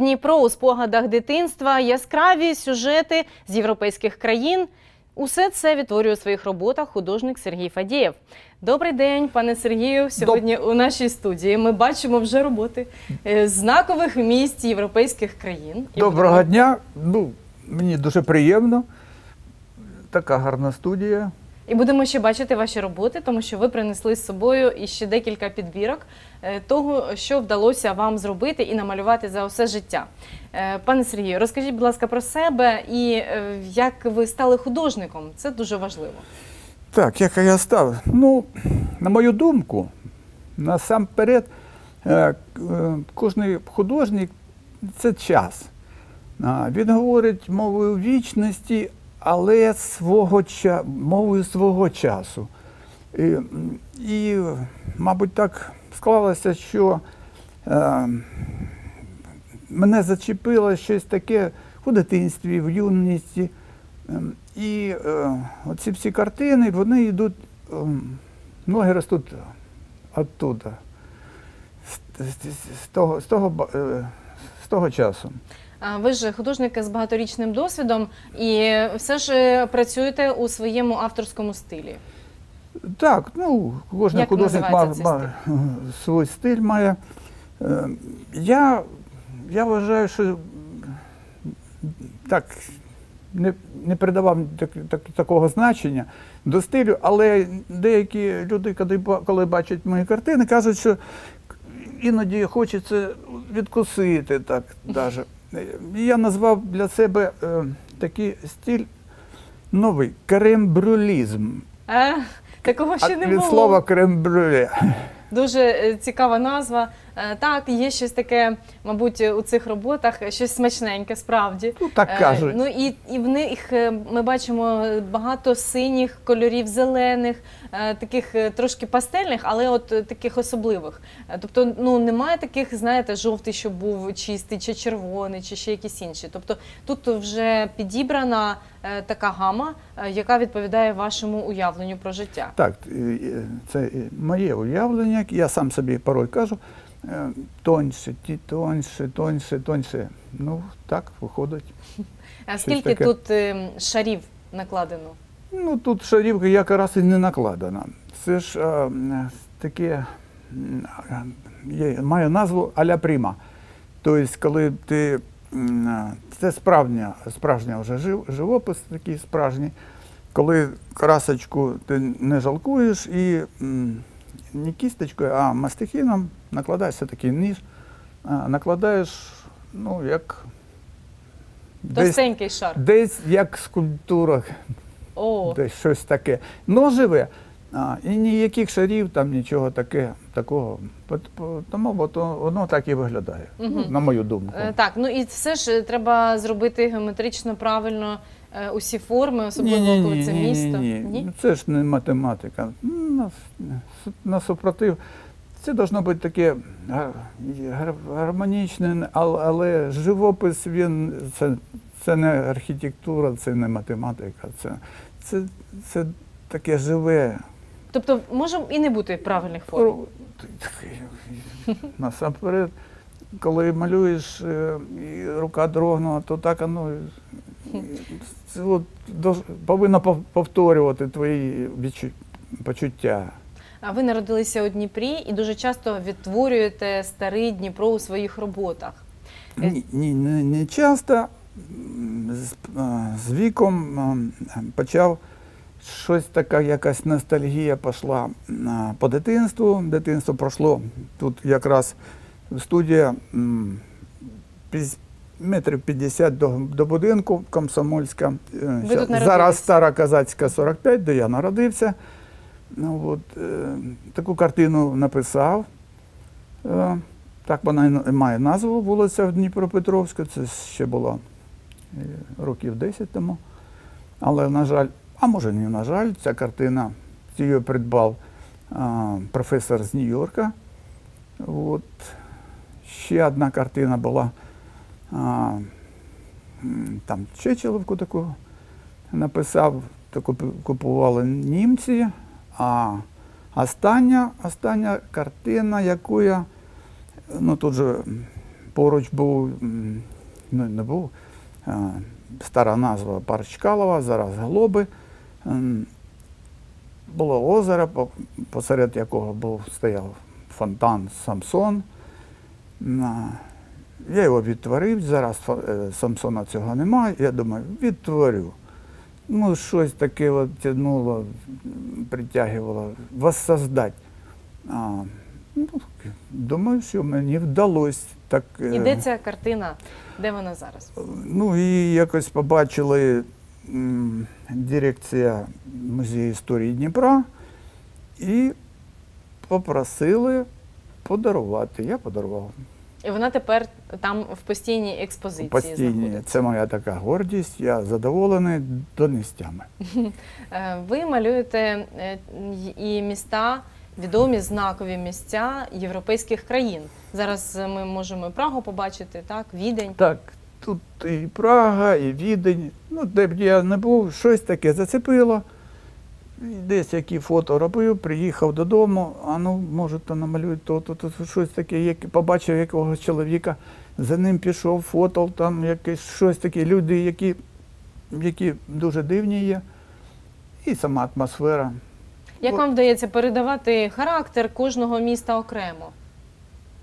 Дніпро у спогадах дитинства, яскраві сюжети з європейських країн. Усе це відтворює у своїх роботах художник Сергій Фадієв. Добрий день, пане Сергію. Сьогодні у нашій студії ми бачимо вже роботи е, знакових місць європейських країн. Доброго дня. Ну, мені дуже приємно. Така гарна студія. І будемо ще бачити ваші роботи, тому що ви принесли з собою іще декілька підбірок е, того, що вдалося вам зробити і намалювати за усе життя. Е, Пане Сергію, розкажіть, будь ласка, про себе і е, як ви стали художником. Це дуже важливо. Так, як я став. Ну, на мою думку, насамперед, кожний художник це час. Він говорить мовою вічності, але свого мовою свого часу. І, і, мабуть, так склалося, що е, мене зачепило щось таке у дитинстві, в юності. Ем, І е, оці всі картини, вони йдуть, ем, ноги ростуть оттуда, з, з, з, того, з, того, е, з того часу. Ви ж художник з багаторічним досвідом і все ж е, працюєте у своєму авторському стилі. Так, ну, кожен Як художник називається має, свій стиль має. Е, Я, я вважаю, що так, не, не придавав так, так, такого значення до стилю, але деякі люди, коли, коли бачать мої картини, кажуть, що іноді хочеться відкусити так даже. Я назвав для себе е, такий стиль новий крембрюлізм. Е, такого ще не від було. слова крем-брюле. Дуже е, цікава назва. Е, Так, є щось таке, мабуть, у цих роботах, щось смачненьке, справді. Ну, так Е, кажуть. Ну і, і в них е, ми бачимо багато синіх кольорів, зелених, таких трошки пастельних, але от таких особливих. Тобто, ну немає таких, знаєте, жовтий, щоб був чистий, чи червоний, чи ще якісь інші. Тобто тут вже підібрана така гама, яка відповідає вашому уявленню про життя. Так, це моє уявлення, я сам собі порой кажу. Е, Тоньше, тоньше, тоньше, тоньше. Ну, так виходить. А Щось скільки таке. тут е, шарів накладено? Ну, тут шарівка якраз і не накладена. Це ж е, таке е, є, має назву аля пріма. Тобто, коли ти. Це справжня, справжня вже жив, живопис такий справжній, коли красочку ти не жалкуєш і не кісточкою, а мастихіном накладаєш все такий ніж, накладаєш, ну, як. Десь, шар. десь як скульптура О, десь щось таке. Ну, живе. А, і ніяких шарів, там нічого таке, такого. Тому от о- воно так і виглядає, ну, на мою думку. е, так, ну і все ж е, треба зробити геометрично правильно е, усі форми, особливо коли це місто. ні. Ну, Це ж не математика. Ну, На, на супротив. Це должно бути таке гар- гар- гармонічне, але, живопис він це, це не архітектура, це не математика. Це, це, це таке живе. Тобто може і не бути правильних форм. Насамперед, коли малюєш е, і рука дрогнула, то так воно це от, повинно повторювати твої відчу- почуття. А ви народилися у Дніпрі і дуже часто відтворюєте старий Дніпро у своїх роботах. Ні, ні, не, не часто з, з віком почав щось така, якась ностальгія пішла по дитинству. Дитинство пройшло тут якраз студія метрів 50 до, до будинку Комсомольська. Е, Ви тут? Зараз стара казацька 45, де я народився. Ну, от, е, таку картину написав. Е, так вона і має назву вулиця в Дніпропетровська. Це ще було е, років 10 тому. Але, на жаль, а може не на жаль, ця картина її придбав а, професор з Нью-Йорка. От. Ще одна картина була. А, там Чечеловку таку написав, таку купували німці. А остання, остання картина, яку я ну тут же поруч був, ну не був, стара назва Парк Чкалова, зараз Глоби. Було озеро, посеред якого був, стояв фонтан Самсон. Я його відтворив, зараз е, Самсона цього немає. Я думаю, відтворю. Ну, щось таке от тягнуло, притягувало, воссоздати. А, ну, думаю, що мені вдалося так. е, І де ця картина? Де вона зараз? Ну і якось побачили м, дирекція музею історії Дніпра і попросили подарувати. Я подарував. І вона тепер там в постійній експозиції Постійні. знаходиться. Це моя така гордість. Я задоволений до нестями. Е, Ви малюєте е, і міста, відомі знакові місця європейських країн. Зараз е, ми можемо і Прагу побачити, так, Відень. Так, тут і Прага, і Відень. Ну, де б я не був, щось таке зацепило. Десь які фото робив, приїхав додому, а ну, може, то намалюють то, то, то щось таке, як, побачив якогось чоловіка, за ним пішов, фото, там якесь щось таке, люди, які, які дуже дивні є. І сама атмосфера. Як вам вдається передавати характер кожного міста окремо?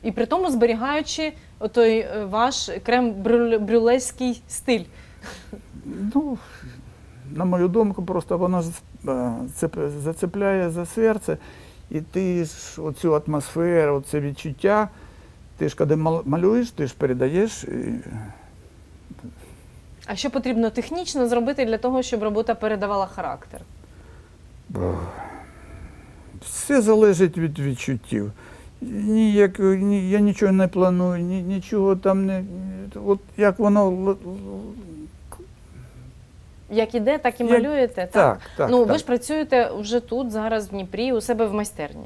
І при тому зберігаючи отой е, ваш крем-брюлеський стиль. Ну, на мою думку, просто воно зацепляє за серце, і ти ж оцю атмосферу, це відчуття, ти ж коли мал- малюєш, ти ж передаєш. І... А що потрібно технічно зробити для того, щоб робота передавала характер? Все залежить від відчуттів. Ніяк, ні, я нічого не планую, ні, нічого там не. От як воно. Як іде, так і Як- малюєте. Так, Так, так. ну так, ви ж працюєте вже тут, зараз в Дніпрі, у себе в майстерні.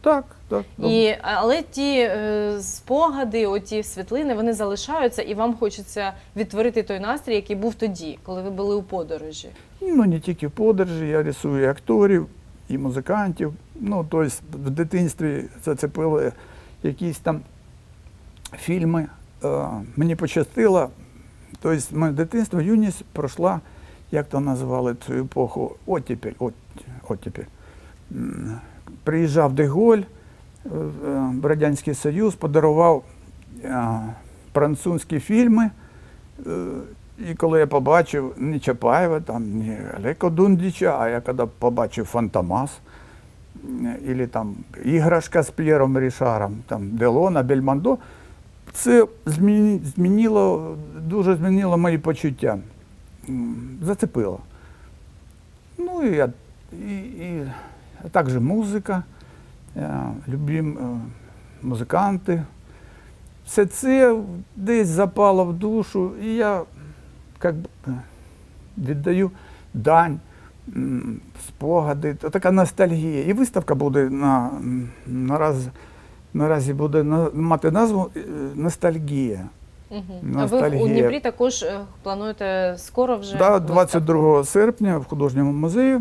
так, так. І, але ті е, спогади, оті світлини, вони залишаються, і вам хочеться відтворити той настрій, який був тоді, коли ви були у подорожі. Ну, не тільки в подорожі, я рисую і акторів, і музикантів. Ну, тобто в дитинстві зацепили якісь там фільми. Е, мені пощастило. Тобто моє дитинство, юність пройшла, як то називали цю епоху, оттепель. От, оттепель. Приїжджав Деголь е, Радянський Союз, подарував е, французькі фільми. Е, І коли я побачив не Чапаєва, там, не Олега Дундіча, а я коли побачив Фантомас, або там іграшка з П'єром Рішаром, там Делона, Бельмондо, це змінило, дуже змінило мої почуття. Зацепило. Ну я, і, і а також музика, е, любим е, музиканти. Все це десь запало в душу, і я бы, е, віддаю дань, спогади, така ностальгія. І виставка буде на, нараз, наразі буде мати назву Ностальгія. Угу. А ви у Дніпрі також е, плануєте скоро вже Да, виставку? 22 серпня в художньому музеї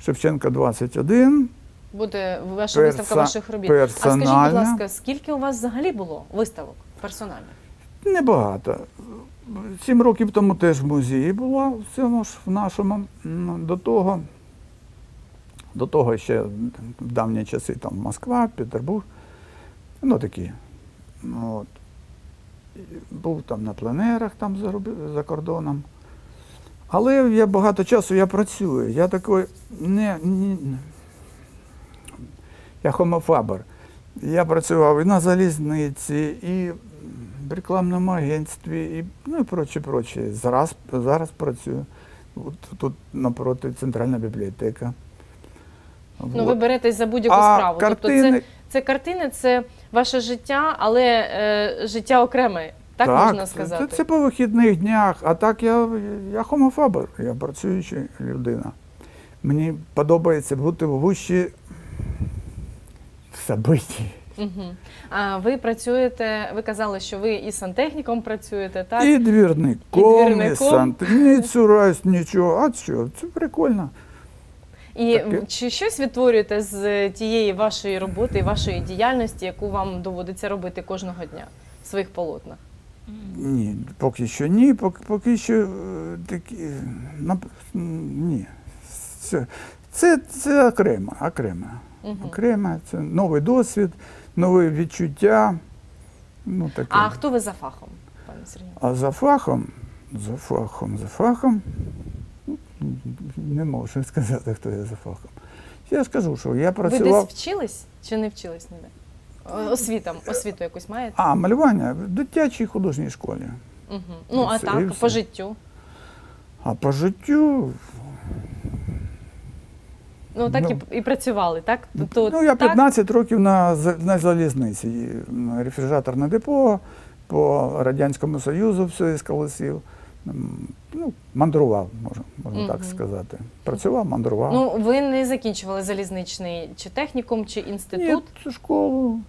Шевченка 21. буде ваша Перса- виставка ваших робіт. А скажіть, будь ласка, скільки у вас взагалі було виставок персональних? Небагато. Сім років тому теж в музеї була в цьому ж в нашому. До того, до того ще в давні часи там Москва, Петербург. Ну такі. Ну, От. Був там на пленерах там за, кордоном. Але я багато часу я працюю. Я такий не, не я хомофабер. Я працював і на залізниці, і в рекламному агентстві, і, ну і проче, проче. Зараз, зараз працюю. От, тут напроти центральна бібліотека. Ну, ви беретесь за будь-яку справу. картини, Тобто це, це картини, це ваше життя, але е, життя окреме, так, можна сказати. Це, це по вихідних днях, а так я, я хомофабер, я працююча людина. Мені подобається бути в гущі событий. Угу. А ви працюєте, ви казали, що ви і сантехніком працюєте, так? І двірником, і, двірником. сант. Не цураюсь нічого. А що? Це прикольно. І таке. чи щось відтворюєте з тієї вашої роботи вашої діяльності, яку вам доводиться робити кожного дня? в своїх полотнах? Ні, поки що ні, поки, поки що е, такі. Ні. Це, це, це окремо, окремо. Мгм. Окремо, це новий досвід, нові відчуття. Ну, таке. А хто ви за фахом, пане Сергію? А за фахом, за фахом, за фахом, не можу сказати, хто я за фахом. Я скажу, що я Ви десь вчились чи не вчились ніде? О- освіту якусь маєте? А, малювання в дитячій художній школі. Угу. Ну, а все, так, по життю. А по життю, Ну, так Ну, і, і працювали, так? То, ну, я так? 15 років на, на залізниці. І, м, депо, по Радянському Союзу все сколесив. М, Ну, мандрував, можна, можна так сказати. Працював, мандрував. Ну, ви не закінчували залізничний чи технікум, чи інститут. Ні, школу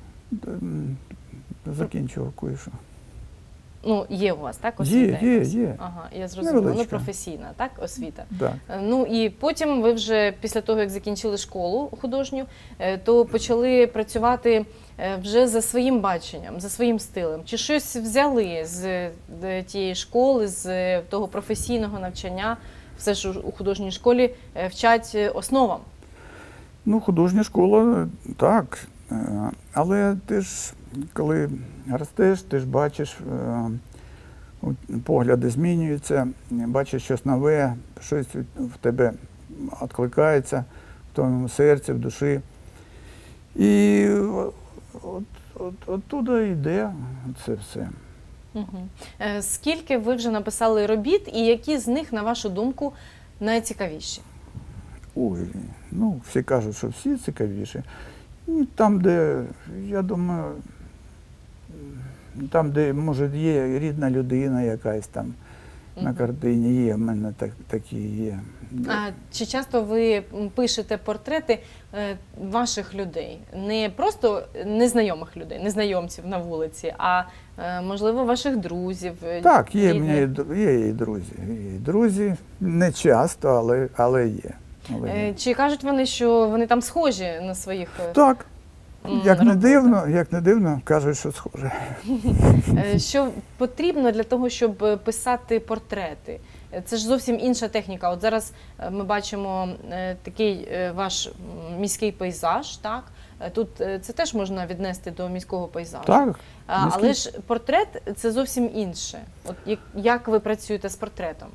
закінчував кое-що. Ну, є у вас, так, освіта? є, якась? є. Ага, я зрозуміла. Ну, Невеличка. професійна, так, освіта. Е, Ну і потім ви вже після того, як закінчили школу художню, е, то почали працювати е, вже за своїм баченням, за своїм стилем. Чи щось взяли з е, тієї школи, з е, того професійного навчання? Все ж у художній школі е, вчать е, основам. Ну, художня школа, так. Е, Але ти ж, коли ростеш, ти ж бачиш, е, погляди змінюються, бачиш щось нове, щось в тебе відкликається в твоєму серці, в душі. І от, от, оттуда йде це все. Угу. Скільки ви вже написали робіт, і які з них, на вашу думку, найцікавіші? Ой, ну, всі кажуть, що всі цікавіші. І там, де, я думаю, там, де, може, є рідна людина якась там на картині, є в мене так, такі є. А чи часто ви пишете портрети е, ваших людей, не просто незнайомих людей, незнайомців на вулиці, а е, можливо ваших друзів? е, Так, є, в мене і д- є і друзі. Є і друзі, не часто, але, але є. Але Е. Чи кажуть вони, що вони там схожі на своїх? е, Так, як не дивно, як не дивно, кажуть, що схоже. Е, Що потрібно для того, щоб писати портрети? Е, Це ж зовсім інша техніка. От зараз е, ми бачимо такий ваш міський пейзаж, так? Тут це теж можна віднести до міського пейзажу. Так, міський- Але ж портрет це зовсім інше. От як ви працюєте з портретом?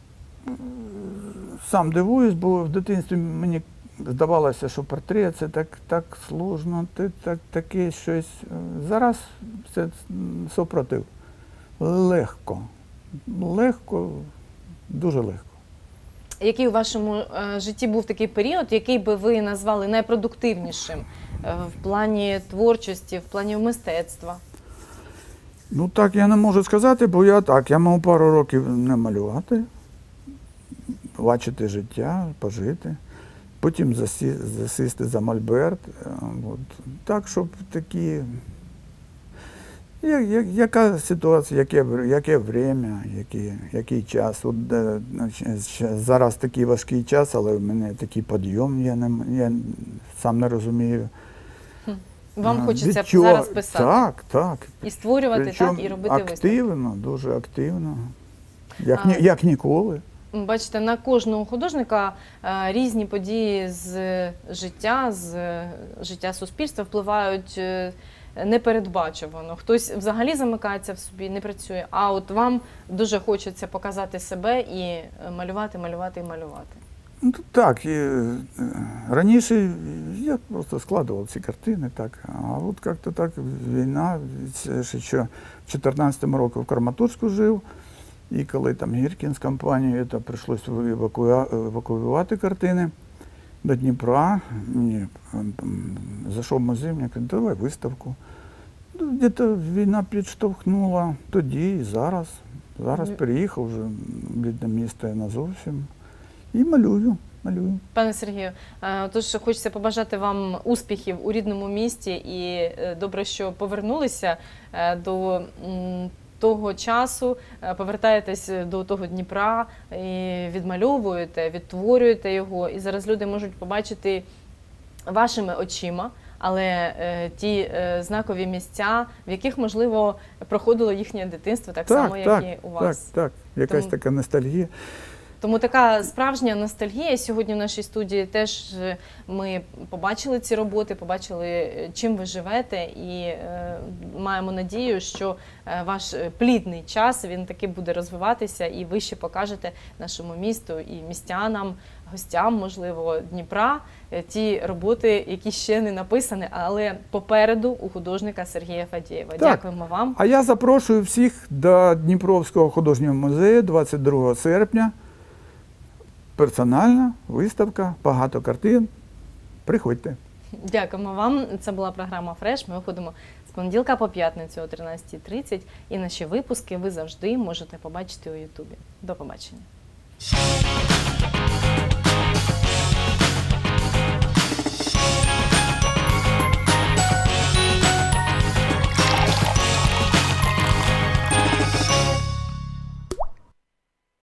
сам дивуюсь, бо в дитинстві мені здавалося, що портрет це так, так сложно, ти- так, таке щось. Зараз це супротив. Легко. Легко, дуже легко. Який у вашому е, житті був такий період, який би ви назвали найпродуктивнішим е, в плані творчості, в плані мистецтва? Ну так я не можу сказати, бо я так, я мав пару років не малювати, бачити життя, пожити, потім засі, засісти за мольберт. е, От. Так, щоб такі. Я- я- Яка ситуація, яке, яке время, який, який час. От, е, зараз такий важкий час, але в мене такий підйом, я, не, я сам не розумію. Вам хочеться чого? зараз писати Так, так. і створювати Причому так, і робити виставки. активно, дуже активно. Як, А- ні, як ніколи. Бачите, на кожного художника е, різні події з життя, з життя суспільства впливають е, непередбачувано. Хтось взагалі замикається в собі, не працює. А от вам дуже хочеться показати себе і малювати, малювати і малювати. Ну, так, і, е, раніше я просто складував ці картини, так. А от як-то так війна, це ще що в 14-му році в Краматорську жив. І коли там Гіркін з компанією, то прийшлося евакуювати картини до Дніпра. Мені зайшов в музей, мені каже, давай виставку. Ну, Де-то війна підштовхнула тоді і зараз. Зараз Ну, переїхав вже в рідне місто я назовсім. І малюю, малюю. Пане Сергію, е, тож хочеться побажати вам успіхів у рідному місті і е, добре, що повернулися е, до того часу, е, повертаєтесь до того Дніпра і відмальовуєте, відтворюєте його. І зараз люди можуть побачити вашими очима. але е, ті е, знакові місця, в яких можливо проходило їхнє дитинство, так, само, як так, і у вас. так, так. Якась Тому- така ностальгія. Тому така справжня ностальгія сьогодні в нашій студії. Теж е, ми побачили ці роботи, побачили, е, чим ви живете, і е, маємо надію, що ваш плідний час він таки буде розвиватися, і ви ще покажете нашому місту і містянам, гостям, можливо, Дніпра ті роботи, які ще не написані, але попереду у художника Сергія Фадєєва. Дякуємо вам. А я запрошую всіх до Дніпровського художнього музею 22 серпня. Персональна виставка, багато картин. Приходьте. Дякуємо вам. Це була програма Фреш. Ми виходимо з понеділка по п'ятницю о 13.30. І наші випуски ви завжди можете побачити у Ютубі. До побачення.